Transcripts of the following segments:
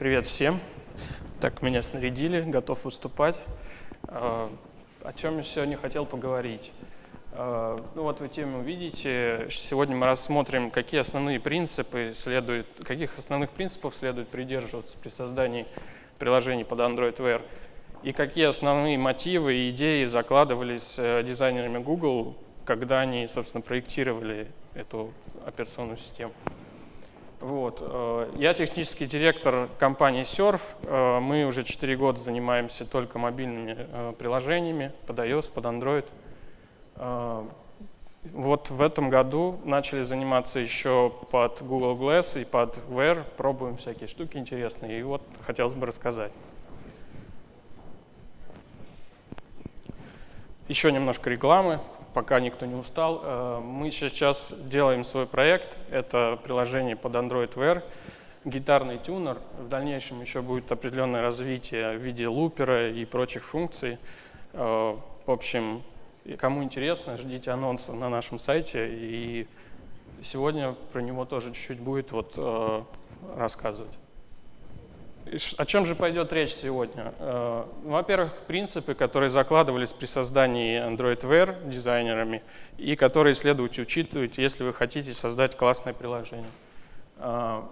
Привет всем. Так, меня снарядили, готов выступать. А, о чем я сегодня хотел поговорить? А, ну вот вы тему видите. Сегодня мы рассмотрим, какие основные принципы следует, каких основных принципов следует придерживаться при создании приложений под Android Wear и какие основные мотивы и идеи закладывались э, дизайнерами Google, когда они, собственно, проектировали эту операционную систему. Вот. Э, я технический директор компании Surf. Э, мы уже 4 года занимаемся только мобильными э, приложениями под iOS, под Android. Вот в этом году начали заниматься еще под Google Glass и под Wear. Пробуем всякие штуки интересные. И вот хотелось бы рассказать. Еще немножко рекламы пока никто не устал. Э, мы сейчас делаем свой проект. Это приложение под Android Wear, гитарный тюнер. В дальнейшем еще будет определенное развитие в виде лупера и прочих функций. Э, в общем, кому интересно, ждите анонса на нашем сайте. И сегодня про него тоже чуть-чуть будет вот, э, рассказывать. О чем же пойдет речь сегодня? Э, во-первых, принципы, которые закладывались при создании Android Wear дизайнерами и которые следует учитывать, если вы хотите создать классное приложение. Э,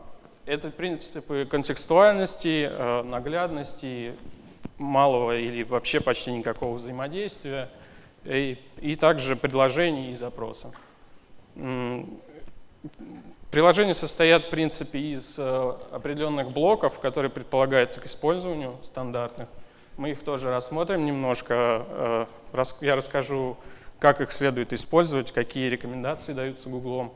это принципы контекстуальности, э, наглядности, малого или вообще почти никакого взаимодействия, и, и также предложений и запросов. Приложения состоят, в принципе, из э, определенных блоков, которые предполагаются к использованию стандартных. Мы их тоже рассмотрим немножко. Э, я расскажу, как их следует использовать, какие рекомендации даются Гуглом.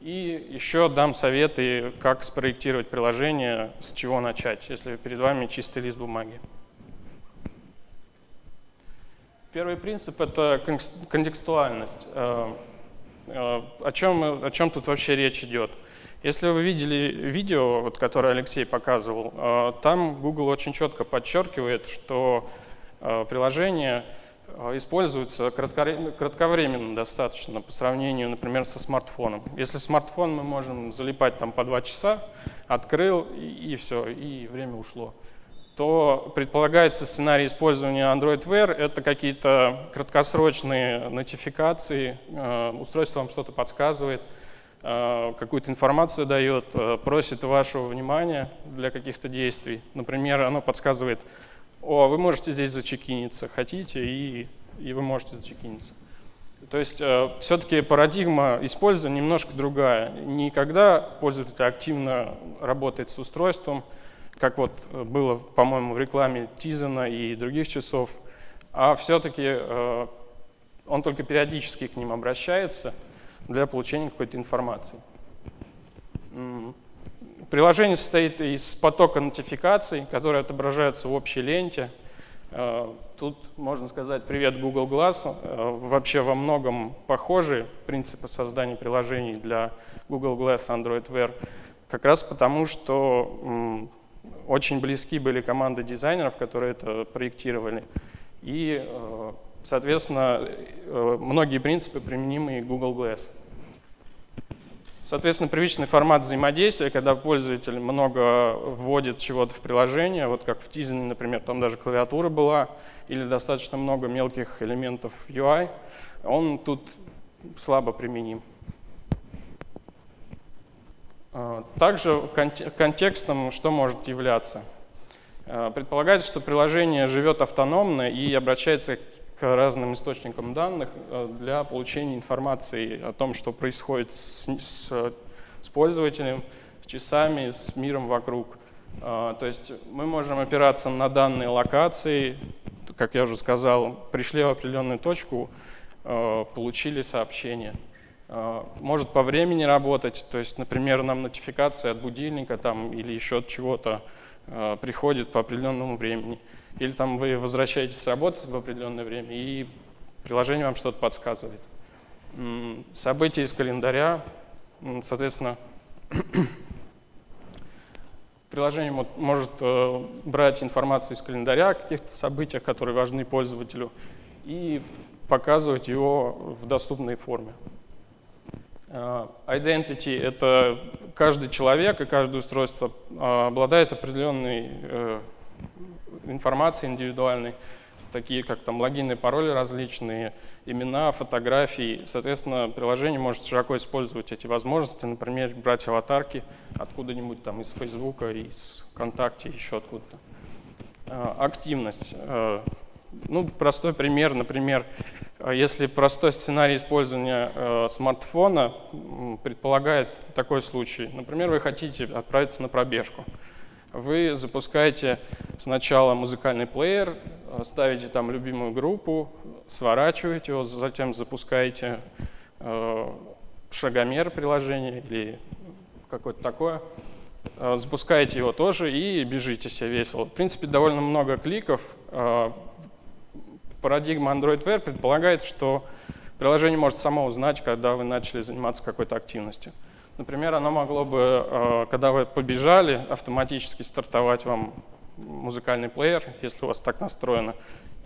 И еще дам советы, как спроектировать приложение, с чего начать, если перед вами чистый лист бумаги. Первый принцип — это контекстуальность. Э, о чем, о чем тут вообще речь идет? Если вы видели видео, вот, которое Алексей показывал, э, там Google очень четко подчеркивает, что э, приложение используется кратковременно достаточно по сравнению, например, со смартфоном. Если смартфон мы можем залипать там по два часа, открыл и, и все, и время ушло то предполагается сценарий использования Android Wear — это какие-то краткосрочные нотификации, э, устройство вам что-то подсказывает, э, какую-то информацию дает, э, просит вашего внимания для каких-то действий. Например, оно подсказывает, о, вы можете здесь зачекиниться, хотите, и, и вы можете зачекиниться. То есть все-таки парадигма использования немножко другая. Не когда пользователь активно работает с устройством, как вот э, было, по-моему, в рекламе Тизена и других часов, а все-таки э, он только периодически к ним обращается для получения какой-то информации. Приложение состоит из потока нотификаций, которые отображаются в общей ленте. Э, тут можно сказать привет Google Glass. Вообще во многом похожи принципы создания приложений для Google Glass Android Wear, как раз потому, что очень близки были команды дизайнеров, которые это проектировали. И, э, соответственно, э, многие принципы применимы и Google Glass. Соответственно, привычный формат взаимодействия, когда пользователь много вводит чего-то в приложение, вот как в Tizen, например, там даже клавиатура была, или достаточно много мелких элементов UI, он тут слабо применим. А, также контекстом что может являться? А, предполагается, что приложение живет автономно и обращается к разным источникам данных а, для получения информации о том, что происходит с, с, с пользователем, с часами, с миром вокруг. То есть мы можем опираться на данные локации, как я уже сказал, пришли в определенную точку, получили сообщение. А, может по времени работать, то есть, например, нам нотификация от будильника там, или еще от чего-то а, приходит по определенному времени. Или там вы возвращаетесь с работы в определенное время, и приложение вам что-то подсказывает. События из календаря, соответственно, приложение может э, брать информацию из календаря о каких-то событиях, которые важны пользователю, и показывать его в доступной форме. Identity — это каждый человек и каждое устройство обладает определенной информацией индивидуальной, такие как там логины, пароли различные, имена, фотографии. Соответственно, приложение может широко использовать эти возможности, например, брать аватарки откуда-нибудь там из Фейсбука, из ВКонтакте, еще откуда-то. А, активность. А, ну, простой пример, например, если простой сценарий использования э, смартфона предполагает такой случай. Например, вы хотите отправиться на пробежку вы запускаете сначала музыкальный плеер, э, ставите там любимую группу, сворачиваете его, затем запускаете э, шагомер приложение или какое-то такое, э, запускаете его тоже и бежите себе весело. В принципе, довольно много кликов. Парадигма Android Wear предполагает, что приложение может само узнать, когда вы начали заниматься какой-то активностью. Например, оно могло бы, э, когда вы побежали, автоматически стартовать вам музыкальный плеер, если у вас так настроено,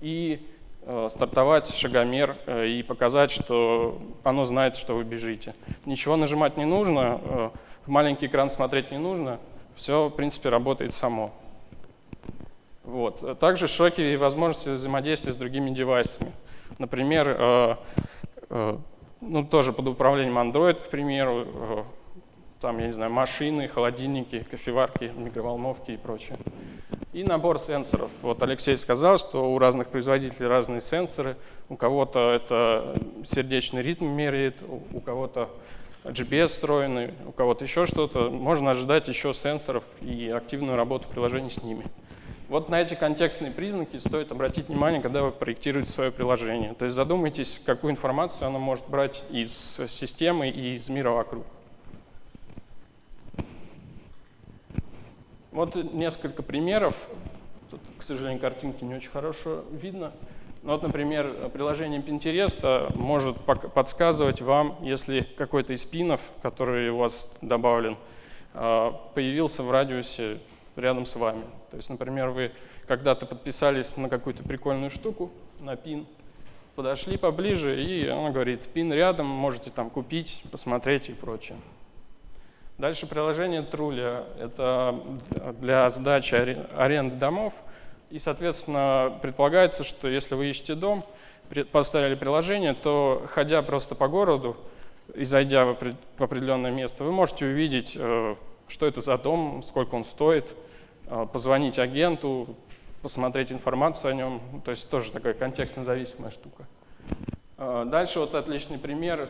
и э, стартовать шагомер э, и показать, что оно знает, что вы бежите. Ничего нажимать не нужно, в маленький экран смотреть не нужно, все, в принципе, работает само. Вот. Также широкие возможности взаимодействия с другими девайсами. Например, ну, тоже под управлением Android, к примеру, там, я не знаю, машины, холодильники, кофеварки, микроволновки и прочее. И набор сенсоров. Вот Алексей сказал, что у разных производителей разные сенсоры. У кого-то это сердечный ритм меряет, у кого-то GPS встроенный, у кого-то еще что-то. Можно ожидать еще сенсоров и активную работу приложений с ними. Вот на эти контекстные признаки стоит обратить внимание, когда вы проектируете свое приложение. То есть задумайтесь, какую информацию оно может брать из системы и из мира вокруг. Вот несколько примеров. Тут, к сожалению, картинки не очень хорошо видно. Но вот, например, приложение Pinterest может подсказывать вам, если какой-то из пинов, который у вас добавлен, а, появился в радиусе рядом с вами. То есть, например, вы когда-то подписались на какую-то прикольную штуку, на пин, подошли поближе, и он говорит, пин рядом, можете там купить, посмотреть и прочее. Дальше приложение Труля – это для сдачи аренды домов. И, соответственно, предполагается, что если вы ищете дом, поставили приложение, то, ходя просто по городу и зайдя в определенное место, вы можете увидеть, э, что это за дом, сколько он стоит, позвонить агенту, посмотреть информацию о нем. То есть тоже такая контекстно зависимая штука. Э, дальше вот отличный пример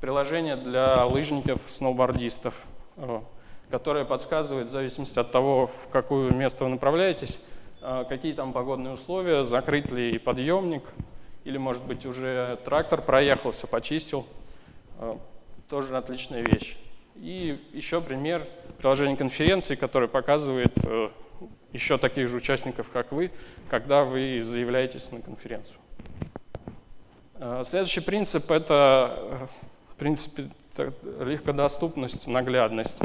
приложение для лыжников, сноубордистов, которое подсказывает в зависимости от того, в какое место вы направляетесь, какие там погодные условия, закрыт ли подъемник, или, может быть, уже трактор проехал, все почистил. Тоже отличная вещь. И еще пример приложения конференции, которое показывает еще таких же участников, как вы, когда вы заявляетесь на конференцию. Следующий принцип – это принципе, легкодоступность, наглядность.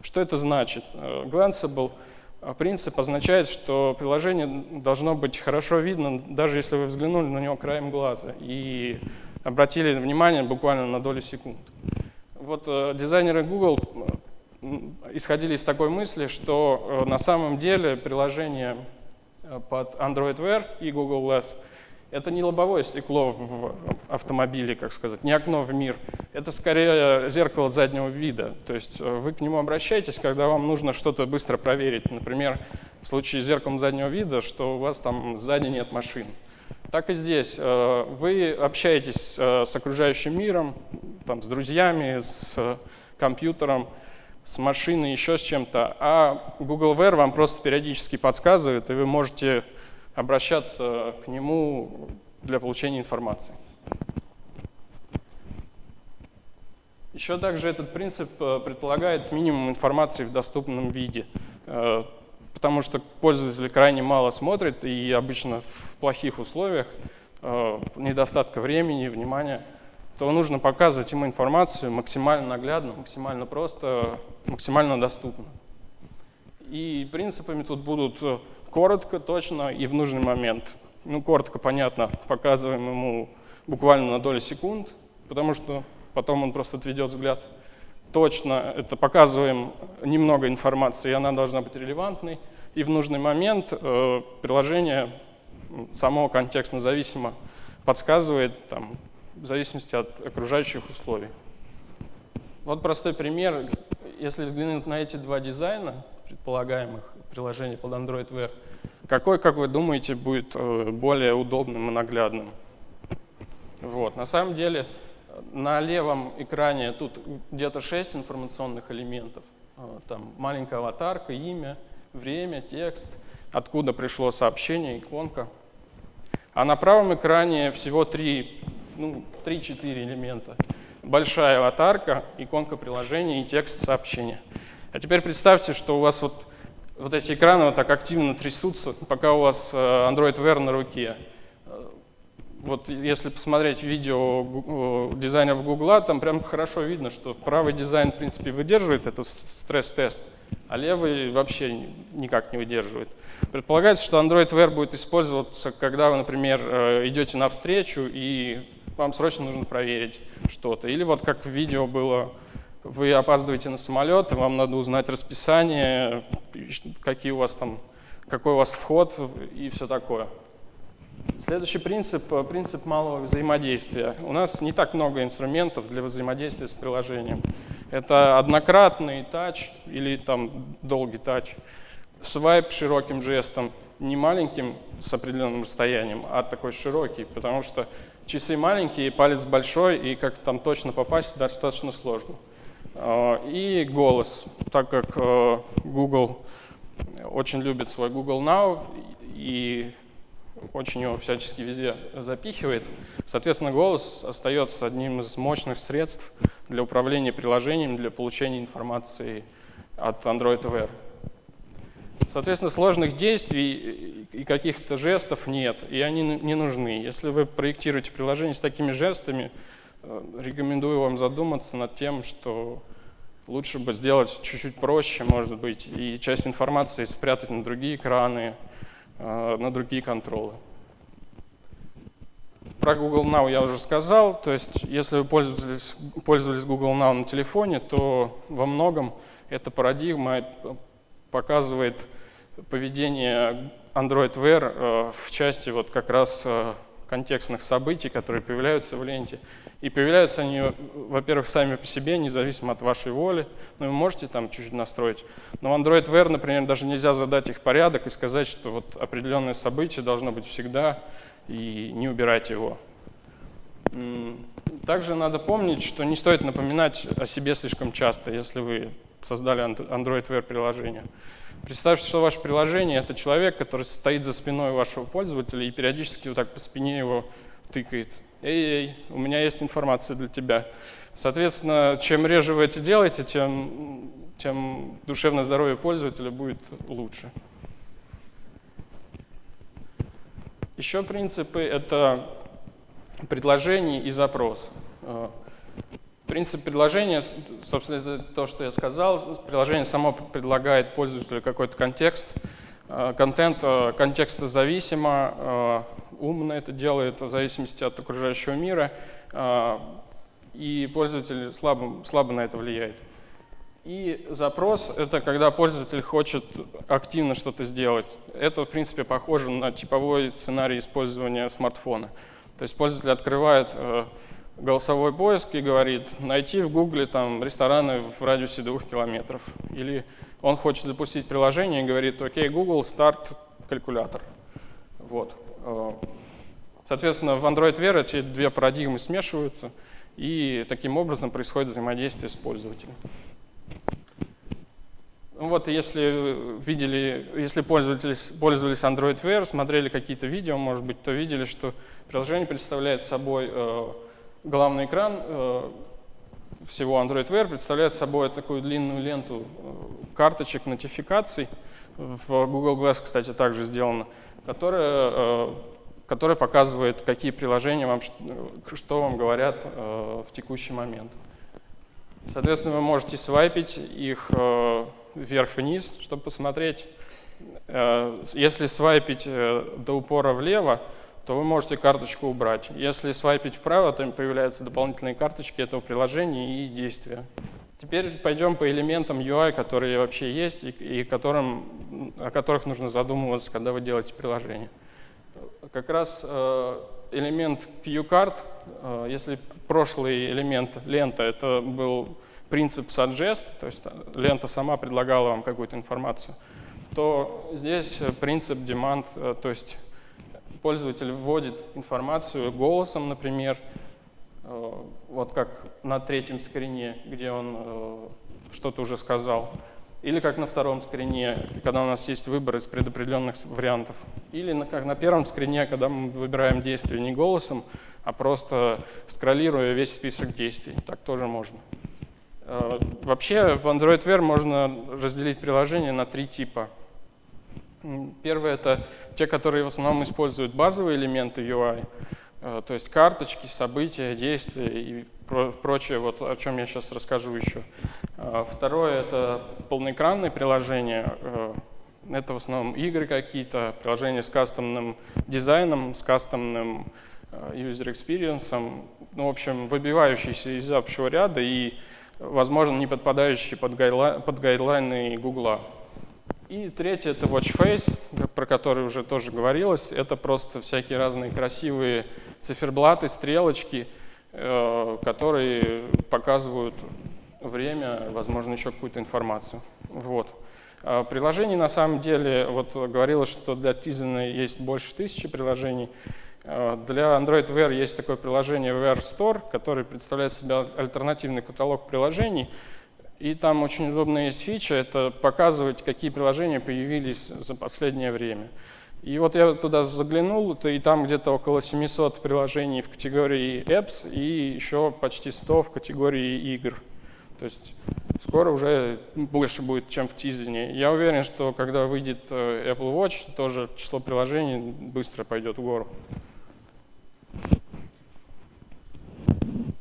Что это значит? Э, Glanceable э, принцип означает, что приложение должно быть хорошо видно, даже если вы взглянули на него краем глаза и обратили внимание буквально на долю секунд. Вот э, дизайнеры Google исходили из такой мысли, что на самом деле приложение под Android Wear и Google Glass – это не лобовое стекло в автомобиле, как сказать, не окно в мир. Это скорее зеркало заднего вида. То есть э, вы к нему обращаетесь, когда вам нужно что-то быстро проверить. Например, в случае с зеркалом заднего вида, что у вас там сзади нет машин. Так и здесь. Э, вы общаетесь э, с окружающим миром, там, с друзьями, с компьютером, с машиной, еще с чем-то, а Google Wear вам просто периодически подсказывает, и вы можете обращаться к нему для получения информации. Еще также этот принцип э, предполагает минимум информации в доступном виде, э, потому что пользователи крайне мало смотрят и обычно в плохих условиях, э, недостатка времени, внимания, то нужно показывать ему информацию максимально наглядно, максимально просто, максимально доступно. И принципами тут будут коротко, точно и в нужный момент. Ну, коротко, понятно, показываем ему буквально на долю секунд, потому что потом он просто отведет взгляд. Точно это показываем немного информации, и она должна быть релевантной. И в нужный момент э, приложение само контекстно зависимо подсказывает там, в зависимости от окружающих условий. Вот простой пример. Если взглянуть на эти два дизайна предполагаемых приложений под Android Wear, какой, как вы думаете, будет э, более удобным и наглядным? Вот. На самом деле на левом экране тут где-то 6 информационных элементов. Э, там маленькая аватарка, имя, время, текст, откуда пришло сообщение, иконка. А на правом экране всего 3, ну, 3-4 элемента. Большая аватарка, иконка приложения и текст сообщения. А теперь представьте, что у вас вот, вот эти экраны вот так активно трясутся, пока у вас э, Android Wear на руке вот если посмотреть видео дизайнеров Гугла, там прям хорошо видно, что правый дизайн, в принципе, выдерживает этот стресс-тест, а левый вообще никак не выдерживает. Предполагается, что Android Wear будет использоваться, когда вы, например, э, идете навстречу и вам срочно нужно проверить что-то. Или вот как в видео было, вы опаздываете на самолет, и вам надо узнать расписание, какие у вас там, какой у вас вход и все такое. Следующий принцип – принцип малого взаимодействия. У нас не так много инструментов для взаимодействия с приложением. Это однократный тач или там долгий тач, свайп широким жестом, не маленьким с определенным расстоянием, а такой широкий, потому что часы маленькие, палец большой, и как там точно попасть достаточно сложно. А, и голос, так как э, Google очень любит свой Google Now, и очень его всячески везде запихивает. Соответственно, голос остается одним из мощных средств для управления приложением, для получения информации от Android Wear. Соответственно, сложных действий и каких-то жестов нет, и они не нужны. Если вы проектируете приложение с такими жестами, э, рекомендую вам задуматься над тем, что лучше бы сделать чуть-чуть проще, может быть, и часть информации спрятать на другие экраны, на другие контролы. Про Google Now я уже сказал, то есть если вы пользовались, пользовались Google Now на телефоне, то во многом эта парадигма показывает поведение Android Wear э, в части вот как раз э, контекстных событий, которые появляются в ленте. И появляются они, во-первых, сами по себе, независимо от вашей воли. Ну, вы можете там чуть-чуть настроить. Но в Android Wear, например, даже нельзя задать их порядок и сказать, что вот определенное событие должно быть всегда, и не убирать его. Также надо помнить, что не стоит напоминать о себе слишком часто, если вы создали Android Wear приложение. Представьте, что ваше приложение — это человек, который стоит за спиной вашего пользователя и периодически вот так по спине его тыкает эй-эй, у меня есть информация для тебя. Соответственно, чем реже вы это делаете, тем, тем душевное здоровье пользователя будет лучше. Еще принципы — это предложение и запрос. Э, принцип предложения, собственно, это то, что я сказал. Приложение само предлагает пользователю какой-то контекст. Э, контент э, контекстозависимо, умно это делает в зависимости от окружающего мира, и пользователь слабо, слабо на это влияет. И запрос — это когда пользователь хочет активно что-то сделать. Это, в принципе, похоже на типовой сценарий использования смартфона. То есть пользователь открывает э, голосовой поиск и говорит, найти в Гугле там рестораны в радиусе двух километров. Или он хочет запустить приложение и говорит, окей, Google, старт калькулятор. Вот. Э, соответственно, в Android Wear эти две парадигмы смешиваются, и таким образом происходит взаимодействие с пользователем. Ну вот, если видели, если пользовались, пользовались Android Wear, смотрели какие-то видео, может быть, то видели, что приложение представляет собой э, главный экран э, всего Android Wear, представляет собой такую длинную ленту э, карточек, нотификаций. В Google Glass, кстати, также сделано, которая э, который показывает, какие приложения вам, что вам говорят э, в текущий момент. Соответственно, вы можете свайпить их э, вверх-вниз, чтобы посмотреть. Э, если свайпить до упора влево, то вы можете карточку убрать. Если свайпить вправо, то появляются дополнительные карточки этого приложения и действия. Теперь пойдем по элементам UI, которые вообще есть и, и которым, о которых нужно задумываться, когда вы делаете приложение. Как раз э, элемент QCard, э, если прошлый элемент лента, это был принцип suggest, то есть лента сама предлагала вам какую-то информацию, то здесь принцип demand, э, то есть пользователь вводит информацию голосом, например, э, вот как на третьем скрине, где он э, что-то уже сказал, или как на втором скрине, когда у нас есть выбор из предопределенных вариантов, или как на первом скрине, когда мы выбираем действие не голосом, а просто скроллируя весь список действий. Так тоже можно. Э, вообще в Android Wear можно разделить приложение на три типа – Первое — это те, которые в основном используют базовые элементы UI, э, то есть карточки, события, действия и прочее, вот о чем я сейчас расскажу еще. Э, второе — это полноэкранные приложения. Э, это в основном игры какие-то, приложения с кастомным дизайном, с кастомным user experience, ну, в общем, выбивающиеся из общего ряда и, возможно, не подпадающие под, гайдлайны, под гайдлайны Гугла. И третье — это watchface, про который уже тоже говорилось. Это просто всякие разные красивые циферблаты, стрелочки, э, которые показывают время, возможно, еще какую-то информацию. Вот. А приложений на самом деле, вот говорилось, что для Tizen есть больше тысячи приложений. Э, для Android Wear есть такое приложение Wear Store, которое представляет себя альтернативный каталог приложений, и там очень удобная есть фича, это показывать, какие приложения появились за последнее время. И вот я туда заглянул, и там где-то около 700 приложений в категории Apps и еще почти 100 в категории игр. То есть скоро уже больше будет, чем в Тизине. Я уверен, что когда выйдет э, Apple Watch, тоже число приложений быстро пойдет в гору.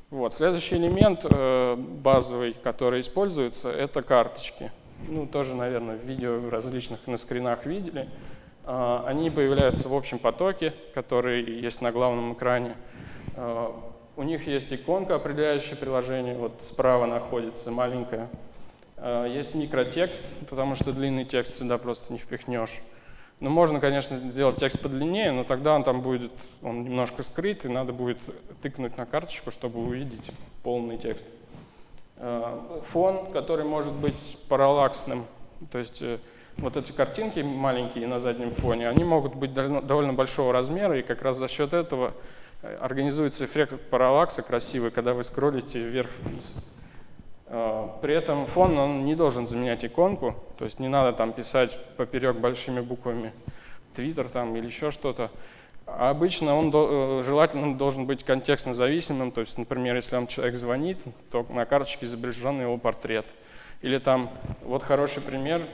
Вот. Следующий элемент э, базовый, который используется, это карточки. Ну, тоже, наверное, в видео различных на скринах видели. Э, они появляются в общем потоке, который есть на главном экране. Э, у них есть иконка, определяющая приложение, вот справа находится маленькая. Э, есть микротекст, потому что длинный текст сюда просто не впихнешь. Ну, можно, конечно, сделать текст подлиннее, но тогда он там будет, он немножко скрыт, и надо будет тыкнуть на карточку, чтобы увидеть полный текст. Э, фон, который может быть параллаксным, то есть э, вот эти картинки маленькие на заднем фоне, они могут быть довольно большого размера, и как раз за счет этого э, организуется эффект параллакса красивый, когда вы скроллите вверх-вниз. А, при этом фон он не должен заменять иконку, то есть не надо там писать поперек большими буквами Twitter там или еще что-то. А обычно он э, желательно должен быть контекстно зависимым, то есть, например, если вам человек звонит, то на карточке изображен его портрет. Или там, вот хороший пример,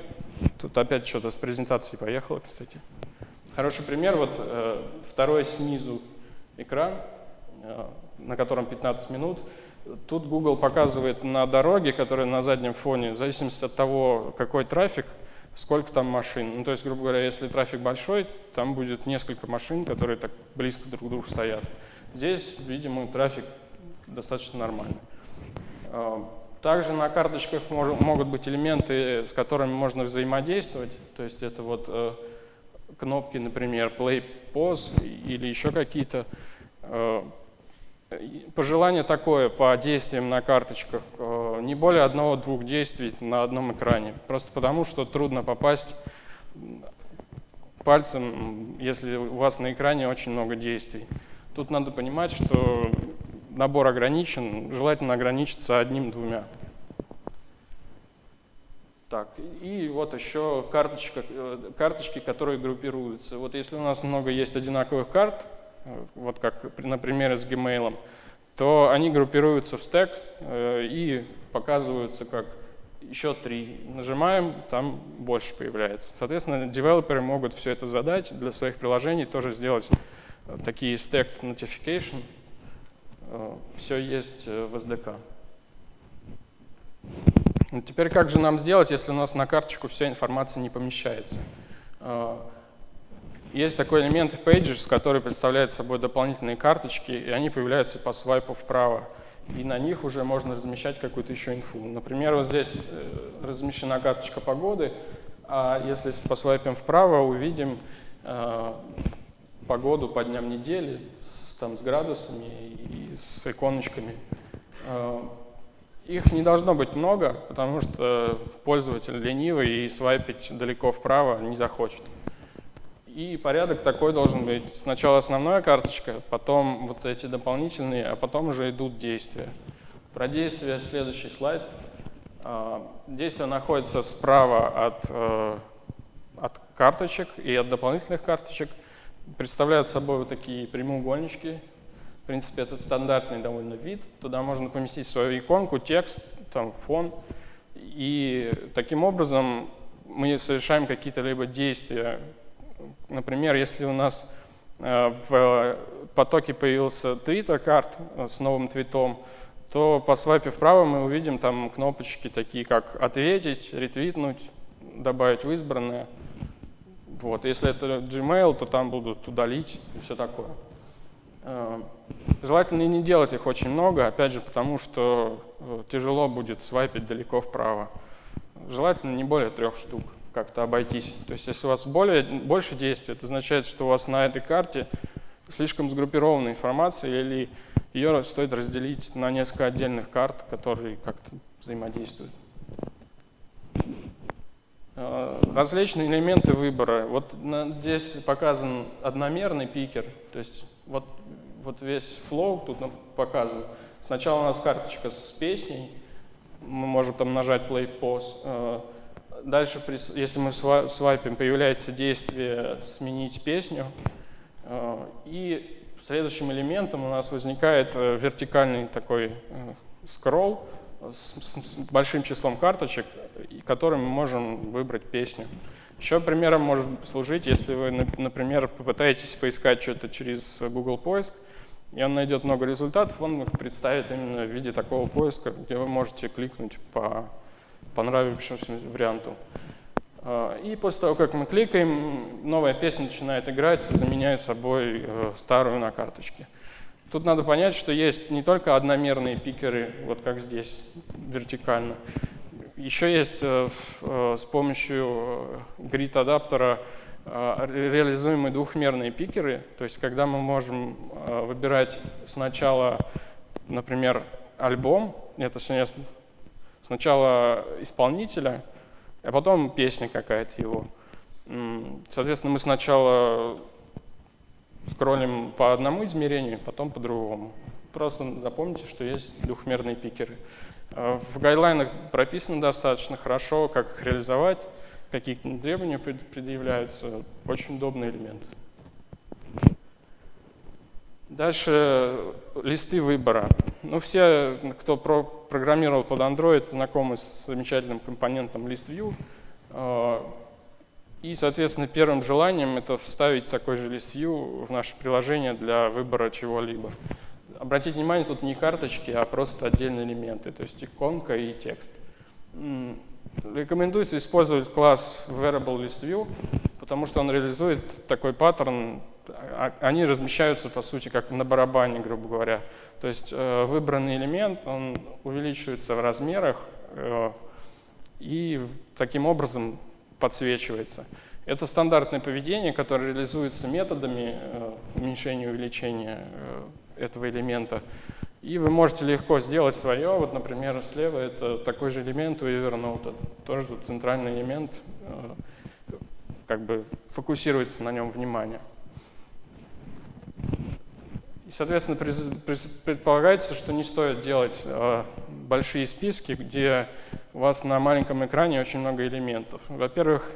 тут опять что-то с презентацией поехало, кстати. Хороший пример, вот э, второй снизу экран, э, на котором 15 минут, Тут Google показывает на дороге, которая на заднем фоне, в зависимости от того, какой трафик, сколько там машин. Ну, то есть, грубо говоря, если трафик большой, там будет несколько машин, которые так близко друг к другу стоят. Здесь, видимо, трафик достаточно нормальный. А, также на карточках могут быть элементы, с которыми можно взаимодействовать. То есть это вот э, кнопки, например, play, pause или еще какие-то э, Пожелание такое по действиям на карточках, э, не более одного-двух действий на одном экране, просто потому что трудно попасть пальцем, если у вас на экране очень много действий. Тут надо понимать, что набор ограничен, желательно ограничиться одним-двумя. Так, и вот еще карточка, э, карточки, которые группируются. Вот если у нас много есть одинаковых карт, вот как на примере с Gmail, то они группируются в стек э, и показываются как еще три. Нажимаем, там больше появляется. Соответственно, девелоперы могут все это задать для своих приложений, тоже сделать э, такие stacked notification. Э, все есть в SDK. Теперь как же нам сделать, если у нас на карточку вся информация не помещается? Есть такой элемент Pages, который представляет собой дополнительные карточки, и они появляются по свайпу вправо. И на них уже можно размещать какую-то еще инфу. Например, вот здесь э, размещена карточка погоды, а если посвайпим вправо, увидим э, погоду по дням недели с, там, с градусами и с иконочками. Э, их не должно быть много, потому что пользователь ленивый и свайпить далеко вправо не захочет. И порядок такой должен быть. Сначала основная карточка, потом вот эти дополнительные, а потом уже идут действия. Про действия следующий слайд. А, действие находится справа от, э, от карточек и от дополнительных карточек. Представляют собой вот такие прямоугольнички, в принципе, это стандартный довольно вид. Туда можно поместить свою иконку, текст, там, фон. И таким образом мы совершаем какие-то либо действия. Например, если у нас э, в потоке появился Twitter карт э, с новым твитом, то по свайпе вправо мы увидим там кнопочки такие, как «Ответить», «Ретвитнуть», «Добавить в избранное». Вот. Если это Gmail, то там будут «Удалить» и все такое. Э, желательно не делать их очень много, опять же, потому что э, тяжело будет свайпить далеко вправо. Желательно не более трех штук, как-то обойтись. То есть если у вас более, больше действий, это означает, что у вас на этой карте слишком сгруппирована информация или ее стоит разделить на несколько отдельных карт, которые как-то взаимодействуют. Э, различные элементы выбора. Вот здесь показан одномерный пикер, то есть вот, вот весь флоу тут показан. Сначала у нас карточка с песней, мы можем там нажать play pause. Э, дальше, если мы свайпим, появляется действие «сменить песню». Э, и следующим элементом у нас возникает э, вертикальный такой скролл с, с большим числом карточек, которым мы можем выбрать песню. Еще примером может служить, если вы, например, попытаетесь поискать что-то через Google поиск, и он найдет много результатов, он их представит именно в виде такого поиска, где вы можете кликнуть по понравившемуся варианту. А, и после того, как мы кликаем, новая песня начинает играть, заменяя собой э, старую на карточке. Тут надо понять, что есть не только одномерные пикеры, вот как здесь, вертикально, еще есть э, э, с помощью grid-адаптера э, реализуемые двухмерные пикеры, то есть когда мы можем выбирать сначала, например, альбом, это сначала исполнителя, а потом песня какая-то его. Соответственно, мы сначала скроллим по одному измерению, потом по другому. Просто запомните, что есть двухмерные пикеры. Э, в гайдлайнах прописано достаточно хорошо, как их реализовать, какие требования предъявляются. Очень удобный элемент. Дальше э, листы выбора. Ну, все, кто про программировал под Android, знакомы с замечательным компонентом ListView. Э, и, соответственно, первым желанием это вставить такой же ListView в наше приложение для выбора чего-либо. Обратите внимание, тут не карточки, а просто отдельные элементы, то есть иконка и текст. Рекомендуется использовать класс VariableListView, потому что он реализует такой паттерн, они размещаются, по сути, как на барабане, грубо говоря. То есть э, выбранный элемент, он увеличивается в размерах э, и таким образом подсвечивается. Это стандартное поведение, которое реализуется методами э, уменьшения и увеличения этого элемента. И вы можете легко сделать свое. Вот, например, слева это такой же элемент у Evernote. Тоже центральный элемент, как бы фокусируется на нем внимание. И, соответственно, предполагается, что не стоит делать э, большие списки, где у вас на маленьком экране очень много элементов. Во-первых,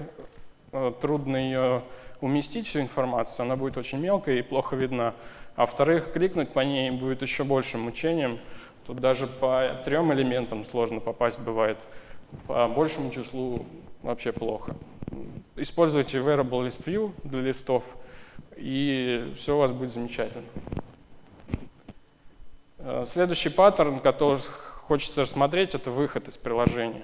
э, трудно ее уместить, всю информацию, она будет очень мелкая и плохо видна. А во-вторых, кликнуть по ней будет еще большим мучением. Тут даже по трем элементам сложно попасть бывает. По большему числу вообще плохо. Используйте Variable List View для листов, и все у вас будет замечательно. Э, следующий паттерн, который хочется рассмотреть, это выход из приложения.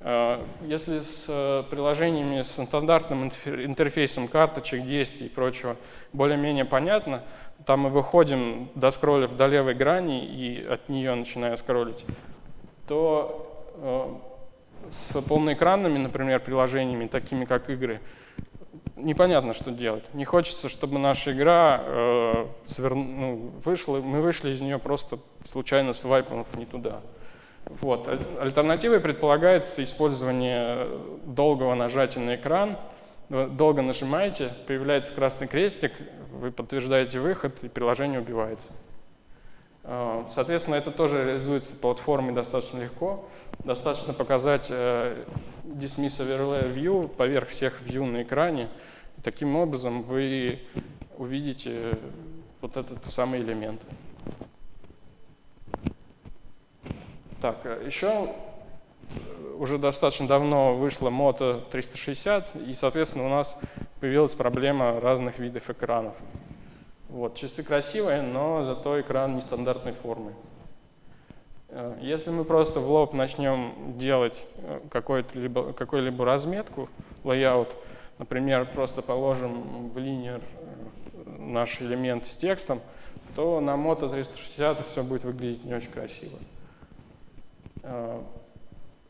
Э, если с э, приложениями с стандартным интерфейсом карточек, действий и прочего более-менее понятно, там мы выходим, доскроллив до левой грани и от нее начиная скроллить, то с полноэкранными, например, приложениями, такими как игры, непонятно, что делать. Не хочется, чтобы наша игра э, свер... ну, вышла, мы вышли из нее просто случайно свайпнув не туда. Вот. Альтернативой предполагается использование долгого нажатия на экран. Вы долго нажимаете, появляется красный крестик, вы подтверждаете выход, и приложение убивается. А, соответственно, это тоже реализуется платформой достаточно легко. Достаточно показать э, dismiss overlay view поверх всех view на экране. И таким образом вы увидите вот этот самый элемент. Так, э, еще э, уже достаточно давно вышла Moto 360, и, соответственно, у нас появилась проблема разных видов экранов. Вот, часы красивые, но зато экран нестандартной формы. Э, если мы просто в лоб начнем делать какую-либо какую разметку, layout, например, просто положим в линер наш элемент с текстом, то на Moto 360 все будет выглядеть не очень красиво. Э,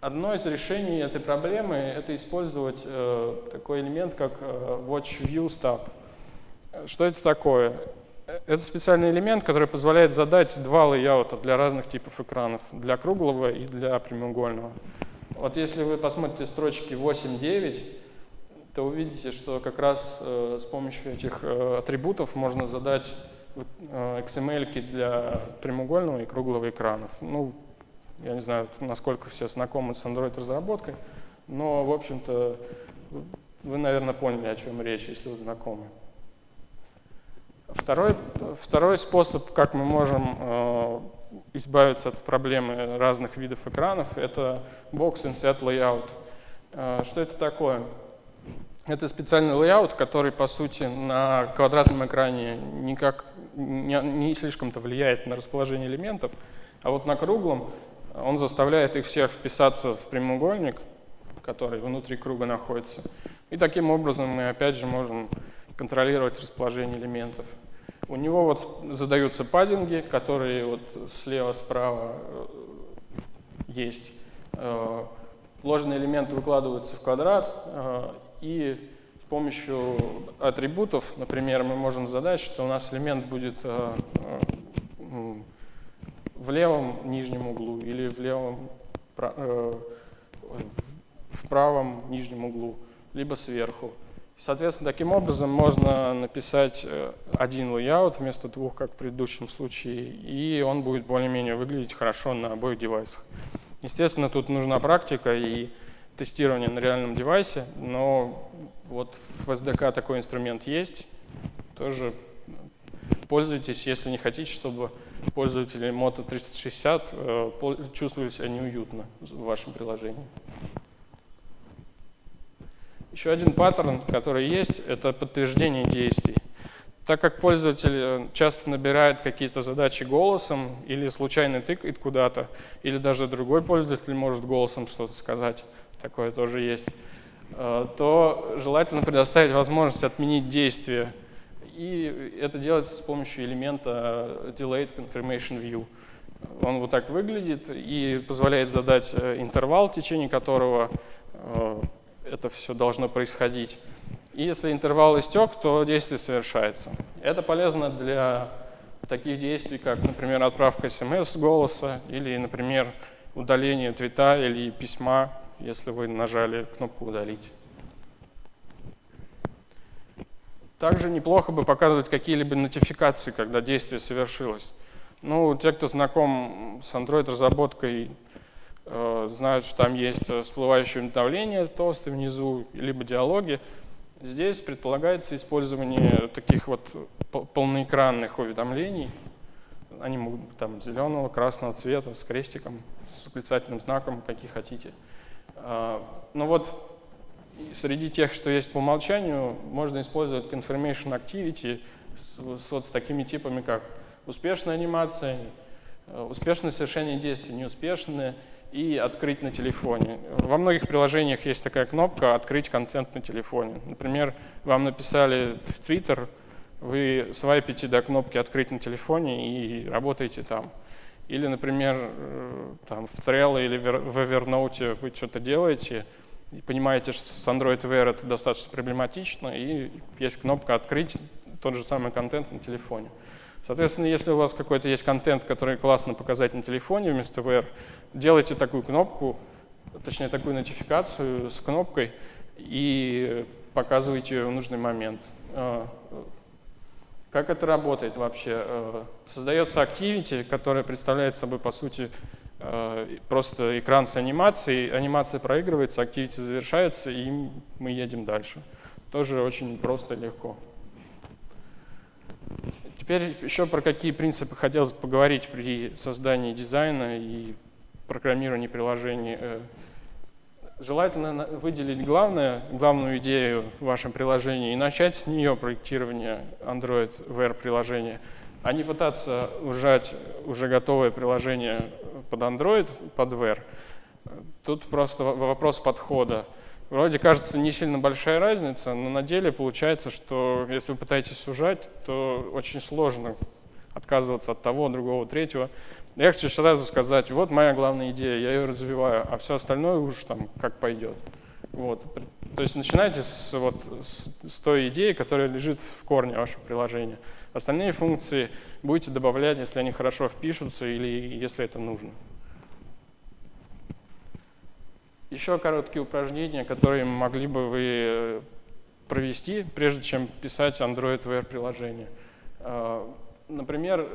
одно из решений этой проблемы — это использовать э, такой элемент, как э, Watch View Stub. Что это такое? Это специальный элемент, который позволяет задать два лейаута для разных типов экранов, для круглого и для прямоугольного. Вот если вы посмотрите строчки 8-9, то увидите, что как раз э, с помощью этих э, атрибутов можно задать э, XML для прямоугольного и круглого экранов. Ну, я не знаю, насколько все знакомы с Android-разработкой, но, в общем-то, вы, наверное, поняли, о чем речь, если вы знакомы. Второй, второй способ, как мы можем э, избавиться от проблемы разных видов экранов, это Box Inset Layout. Э, что это такое? Это специальный layout, который, по сути, на квадратном экране никак не, не слишком-то влияет на расположение элементов, а вот на круглом он заставляет их всех вписаться в прямоугольник, который внутри круга находится. И таким образом мы опять же можем контролировать расположение элементов. У него вот задаются паддинги, которые вот слева, справа э, есть. Э, ложные элементы выкладываются в квадрат, э, и с помощью атрибутов, например, мы можем задать, что у нас элемент будет в левом нижнем углу или в левом в правом нижнем углу, либо сверху. Соответственно, таким образом можно написать э, один layout вместо двух, как в предыдущем случае, и он будет более-менее выглядеть хорошо на обоих девайсах. Естественно, тут нужна практика и тестирование на реальном девайсе, но вот в SDK такой инструмент есть. Тоже пользуйтесь, если не хотите, чтобы пользователи Moto 360 э, чувствовали себя неуютно в вашем приложении. Еще один паттерн, который есть, это подтверждение действий. Так как пользователь э, часто набирает какие-то задачи голосом или случайно тыкает куда-то, или даже другой пользователь может голосом что-то сказать, такое тоже есть, э, то желательно предоставить возможность отменить действие и это делается с помощью элемента э, Delayed Confirmation View. Он вот так выглядит и позволяет задать интервал, в течение которого это все должно происходить. И если интервал истек, то действие совершается. Это полезно для таких действий, как, например, отправка смс с голоса или, например, удаление твита или письма, если вы нажали кнопку «Удалить». Также неплохо бы показывать какие-либо нотификации, когда действие совершилось. Ну, те, кто знаком с Android-разработкой, знают, что там есть всплывающее уведомление толстое внизу, либо диалоги. Здесь предполагается использование таких вот полноэкранных уведомлений. Они могут быть там зеленого, красного цвета, с крестиком, с восклицательным знаком, какие хотите. А, Но ну вот среди тех, что есть по умолчанию, можно использовать confirmation activity с, вот с такими типами, как успешная анимация, успешное совершение действий, неуспешные и открыть на телефоне. Во многих приложениях есть такая кнопка «Открыть контент на телефоне». Например, вам написали в Twitter, вы свайпите до кнопки «Открыть на телефоне» и работаете там. Или, например, э, там, в Trello или в Evernote вы что-то делаете, и понимаете, что с Android Wear это достаточно проблематично, и есть кнопка «Открыть тот же самый контент на телефоне». Соответственно, если у вас какой-то есть контент, который классно показать на телефоне вместо VR, делайте такую кнопку, точнее такую нотификацию с кнопкой и показывайте ее в нужный момент. А, как это работает вообще? А, создается Activity, которая представляет собой, по сути, а, просто экран с анимацией. Анимация проигрывается, Activity завершается, и мы едем дальше. Тоже очень просто и легко. Теперь еще про какие принципы хотелось поговорить при создании дизайна и программировании приложений. Э, желательно выделить главное, главную идею в вашем приложении и начать с нее проектирование Android Wear приложения, а не пытаться ужать уже готовое приложение под Android, под Wear. Тут просто вопрос подхода. Вроде кажется не сильно большая разница, но на деле получается, что если вы пытаетесь сужать, то очень сложно отказываться от того, другого, третьего. Я хочу сразу сказать, вот моя главная идея, я ее развиваю, а все остальное уж там как пойдет. Вот. То есть начинайте с, вот, с, с той идеи, которая лежит в корне вашего приложения. Остальные функции будете добавлять, если они хорошо впишутся или если это нужно. Еще короткие упражнения, которые могли бы вы э, провести, прежде чем писать Android Wear приложение. А, например,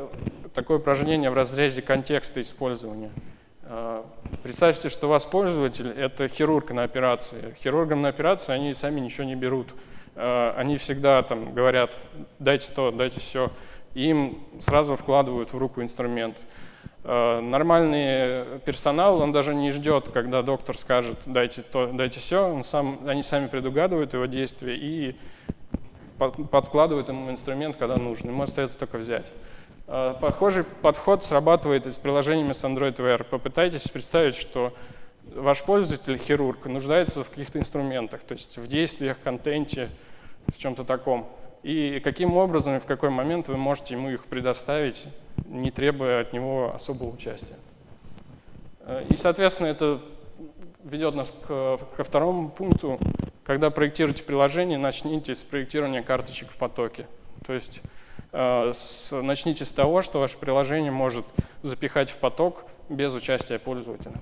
такое упражнение в разрезе контекста использования. А, представьте, что у вас пользователь – это хирург на операции. Хирургам на операции они сами ничего не берут. А, они всегда там говорят «дайте то, дайте все». И им сразу вкладывают в руку инструмент. Э, нормальный персонал, он даже не ждет, когда доктор скажет «дайте то, дайте все», он сам, они сами предугадывают его действия и подкладывают ему инструмент, когда нужно. Ему остается только взять. Э, похожий подход срабатывает с приложениями с Android Wear. Попытайтесь представить, что ваш пользователь, хирург, нуждается в каких-то инструментах, то есть в действиях, контенте, в чем-то таком. И каким образом и в какой момент вы можете ему их предоставить не требуя от него особого участия. Э, и, соответственно, это ведет нас к, ко второму пункту. Когда проектируете приложение, начните с проектирования карточек в потоке. То есть э, с, начните с того, что ваше приложение может запихать в поток без участия пользователя.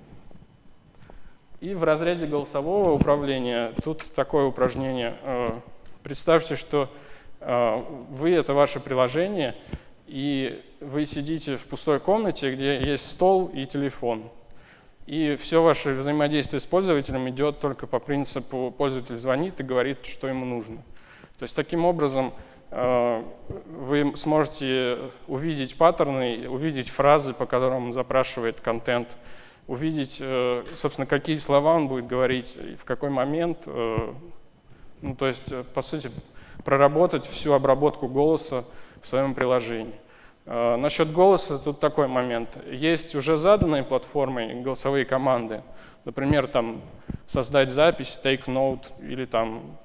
И в разрезе голосового управления тут такое упражнение. Э, представьте, что вы — это ваше приложение, и вы сидите в пустой комнате, где есть стол и телефон. И все ваше взаимодействие с пользователем идет только по принципу пользователь звонит и говорит, что ему нужно. То есть таким образом э, вы сможете увидеть паттерны, увидеть фразы, по которым он запрашивает контент, увидеть, э, собственно, какие слова он будет говорить, в какой момент. Э, ну, то есть, по сути, проработать всю обработку голоса в своем приложении. А, насчет голоса тут такой момент. Есть уже заданные платформой голосовые команды. Например, там создать запись, take note или там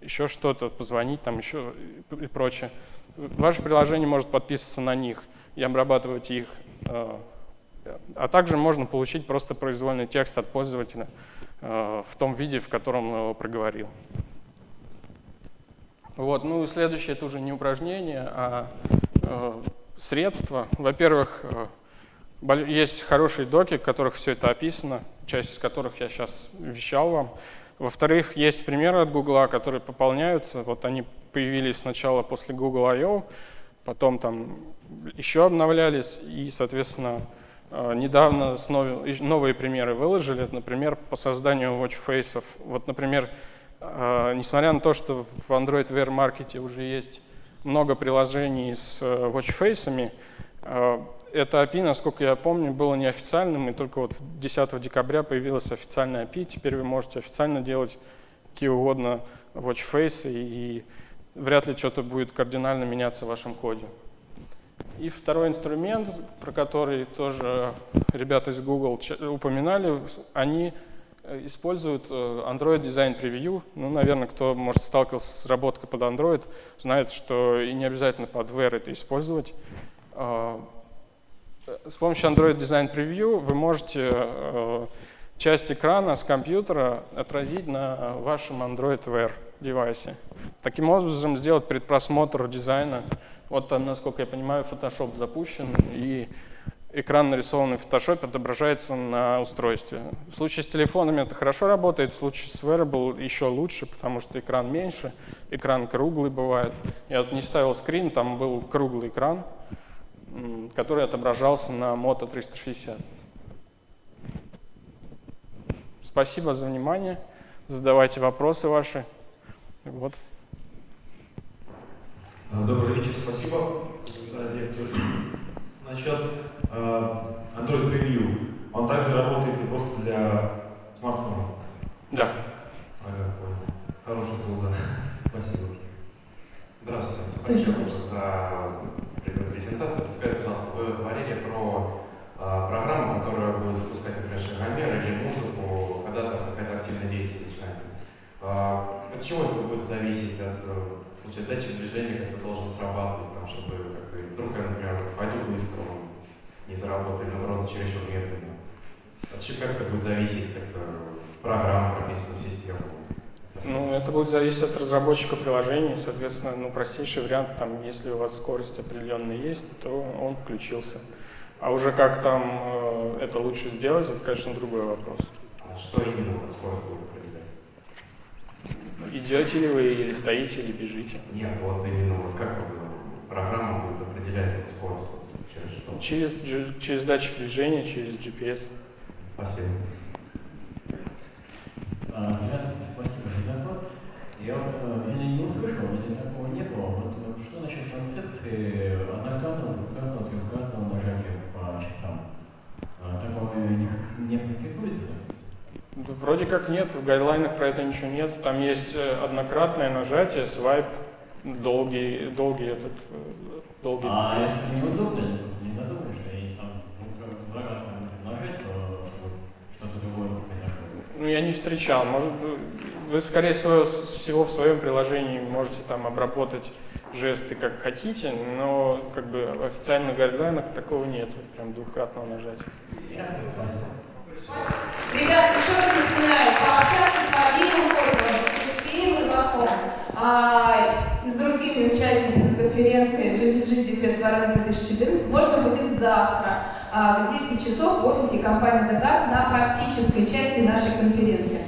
еще что-то, позвонить там еще и прочее. Ваше приложение может подписываться на них и обрабатывать их. А, а также можно получить просто произвольный текст от пользователя а, в том виде, в котором он его проговорил. Вот, ну и следующее это уже не упражнение, а э, средства. Во-первых, э, есть хорошие доки, в которых все это описано, часть из которых я сейчас вещал вам. Во-вторых, есть примеры от Google, которые пополняются. Вот они появились сначала после Google I.O., потом там еще обновлялись, и, соответственно, э, недавно новые примеры выложили, например, по созданию watch Вот, например, несмотря на то, что в Android Wear Market уже есть много приложений с э, watchface, а, это API, насколько я помню, было неофициальным, и только вот 10 декабря появилась официальная API. Теперь вы можете официально делать какие угодно watchface, и вряд ли что-то будет кардинально меняться в вашем коде. И второй инструмент, про который тоже ребята из Google упоминали, они используют э, Android Design Preview. Ну, наверное, кто, может, сталкивался с работой под Android, знает, что и не обязательно под Wear это использовать. А, с помощью Android Design Preview вы можете э, часть экрана с компьютера отразить на вашем Android Wear девайсе. Таким образом сделать предпросмотр дизайна. Вот там, насколько я понимаю, Photoshop запущен, и экран, нарисованный в Photoshop, отображается на устройстве. В случае с телефонами это хорошо работает, в случае с Wearable еще лучше, потому что экран меньше, экран круглый бывает. Я вот не вставил скрин, там был круглый экран, который отображался на Moto 360. Спасибо за внимание. Задавайте вопросы ваши. Вот. Добрый вечер, спасибо за лекцию. Насчет э, Android Preview. Он также работает и просто для смартфона? Да. Ага, понял. Хороший был Спасибо. Здравствуйте. Спасибо за презентацию. Подскажите, пожалуйста, вы говорили про э, программу, которая будет запускать, например, шагомер или музыку, когда там какая-то активная деятельность начинается. Э, от чего это будет зависеть? От получается, датчик движения как-то должен срабатывать, там, чтобы как бы, вдруг я, например, пойду быстро, он не заработает, наоборот, чересчур медленно. От чего как это будет зависеть как-то в программу прописанную в систему? Ну, это будет зависеть от разработчика приложения, соответственно, ну, простейший вариант, там, если у вас скорость определенная есть, то он включился. А уже как там э, это лучше сделать, это, конечно, другой вопрос. А что именно скорость будет? Идете ли вы, или стоите, или бежите? Нет, вот именно вот как программа будет определять эту скорость? Через что? Через, через датчик движения, через GPS. Спасибо. А, за доклад. Я вот э, я не услышал, или такого не было. Вот э, что насчет концепции однократного, двухкратного, трехкратного нажатия по часам? А, такого не, не практикуется? Вроде как нет, в гайдлайнах про это ничего нет. Там есть э, однократное нажатие, свайп, долгий, долгий этот, э, долгий А если неудобно, не надумаешь, что если там два раза нажать, то что-то другое произошло? Ну, я не встречал. Может, вы, скорее всего, всего в своем приложении можете там обработать жесты как хотите, но как бы в официальных гайдлайнах такого нет, прям двукратного нажатия. Ребята, еще раз напоминаю, пообщаться с Вадимом Койковым, с Алексеем Рыбаком а, и с другими участниками конференции GDG Fest Воронеж 2014 можно будет завтра а, в 10 часов в офисе компании «Дагар» на практической части нашей конференции.